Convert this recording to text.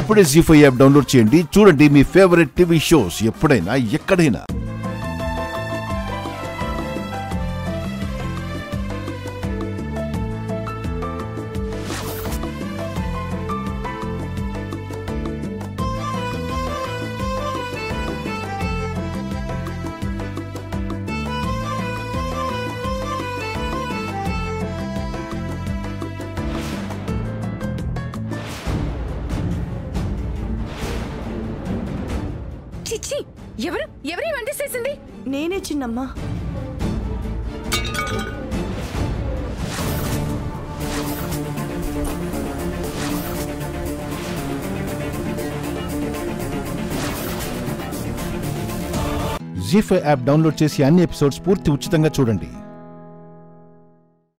ఇప్పుడే G five app download చేయండి. చూడండి మీ ఫేవరెట్ టీవీ షోస్ ఎప్పుడైనా ఎక్కడైనా. చిచ్చి ఎవరు? ఎవరి వంట చేసింది? నేనే చిన్నమ్మా. జీ ఫైవ్ యాప్ డౌన్లోడ్ చేసి అన్ని ఎపిసోడ్స్ పూర్తి ఉచితంగా చూడండి.